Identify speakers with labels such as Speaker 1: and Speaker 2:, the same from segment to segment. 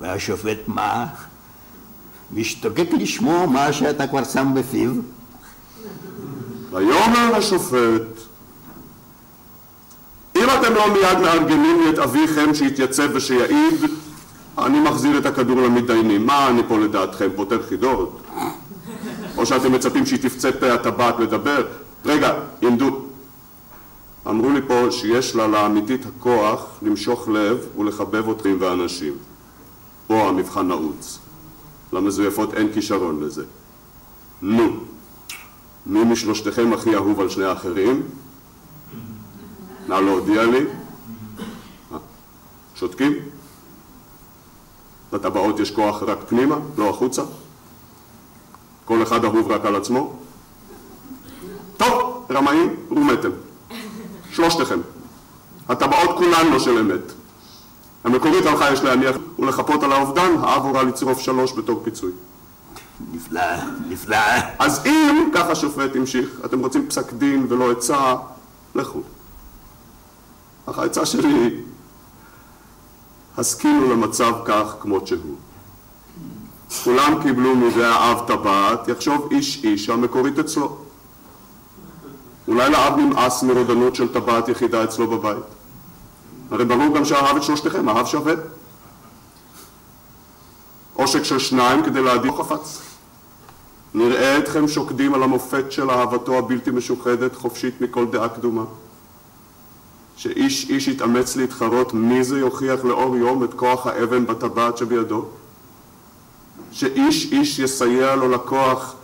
Speaker 1: והשופט מה? משתוקק לשמוע מה שאתה כבר שם בפיו?
Speaker 2: ויאמר השופט, אם אתם לא מיד מארגנים לי את אביכם שיתייצב ושיעיד, אני מחזיר את הכדור למתדיינים. מה אני פה לדעתכם, פותר חידות? או שאתם מצפים שהיא תפצה פה הטבעת לדבר? רגע, ינדו. אמרו לי פה שיש לה לאמיתית הכוח למשוך לב ולחבב אתכם ואנשים. פה המבחן נעוץ. למזויפות אין כישרון לזה. נו, מי משלושתכם הכי אהוב על שני האחרים? נא להודיע לי. אה, שותקים? לטבעות יש כוח רק פנימה, לא החוצה? כל אחד אהוב רק על עצמו? טוב, רמאים, רומיתם. שלושתכם. הטבעות כולן לא של אמת. המקורית הלכה יש להניח ולחפות על האובדן, האב הורה לצרוף שלוש בתור פיצוי.
Speaker 1: נפלא, נפלא.
Speaker 2: אז אם, כך השופט המשיך, אתם רוצים פסק דין ולא עצה, לכו. אך העצה שלי היא, הסכינו למצב כך כמות שהוא. כולם קיבלו מידי האב טבעת, יחשוב איש איש שהמקורית אצלו. אולי לאב נמאס מרודנות של טבעת יחידה אצלו בבית. הרי ברור גם שאהב את שלושתכם, אהב שווה. עושק של שניים כדי להדיר חפץ. נראה אתכם שוקדים על המופת של אהבתו הבלתי משוחדת, חופשית מכל דעה קדומה. שאיש איש יתאמץ להתחרות מי זה יוכיח לאור יום את כוח האבן בטבעת שבידו. שאיש איש יסייע לו לכוח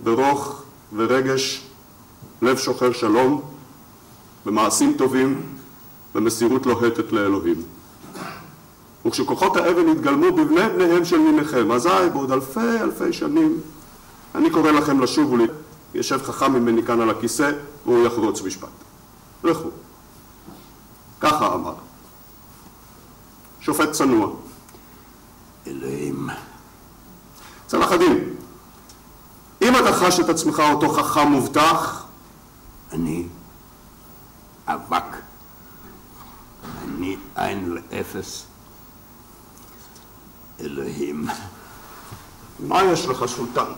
Speaker 2: ברוך ורגש לב שוחר שלום, במעשים טובים, במסירות לוהטת לאלוהים. וכשכוחות האבן יתגלמו בבני בניהם של מימיכם, אזי בעוד אלפי אלפי שנים אני קורא לכם לשוב ול... ישב חכם ממני כאן על הכיסא והוא יחרוץ משפט. לכו. ככה אמר. שופט צנוע.
Speaker 1: אלוהים.
Speaker 2: צלח הדין, אם אתה חש את עצמך אותו חכם מובטח,
Speaker 1: אני אבק. אני עין לאפס. אלוהים.
Speaker 2: מה יש לך, סולטן?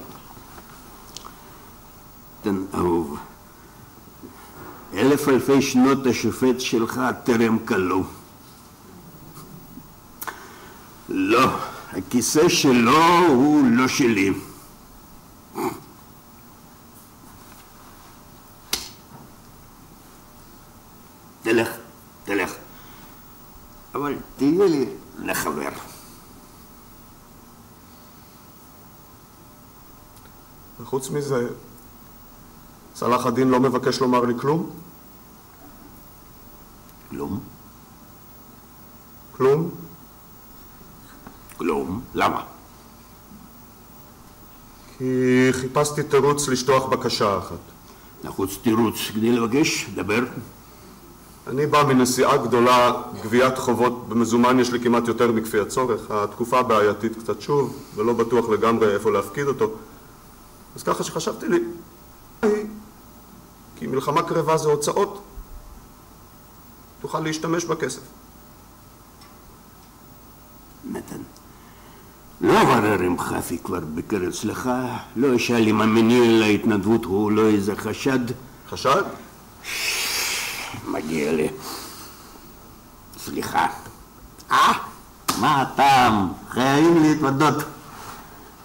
Speaker 1: תן אהוב. אלף אלפי שנות השופט שלך טרם כלו. לא, הכיסא שלו הוא לא שלי. תלך, תלך. אבל תהיה לי לחבר.
Speaker 2: וחוץ מזה, צלח הדין לא מבקש לומר לי כלום?
Speaker 1: כלום?
Speaker 2: כלום?
Speaker 1: כלום? למה?
Speaker 2: כי חיפשתי תירוץ לשטוח בקשה אחת.
Speaker 1: נחוץ תירוץ כדי לבקש, דבר.
Speaker 2: אני בא מנסיעה גדולה, גביית חובות במזומן יש לי כמעט יותר מכפי הצורך. התקופה בעייתית קצת שוב, ולא בטוח לגמרי איפה להפקיד אותו. אז ככה שחשבתי לי, כי מלחמה קרבה זה הוצאות, תוכל להשתמש בכסף.
Speaker 1: נתן, לא אברר אם חפי כבר ביקר אצלך, לא אשאל אם המניע להתנדבות הוא לא איזה חשד.
Speaker 2: חשד?
Speaker 1: מגיע לי. סליחה. אה, מה הטעם? חייבים להתוודות.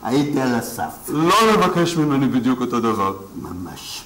Speaker 1: הייתי על הסף.
Speaker 2: לא לבקש ממני בדיוק אותו דבר.
Speaker 1: ממש.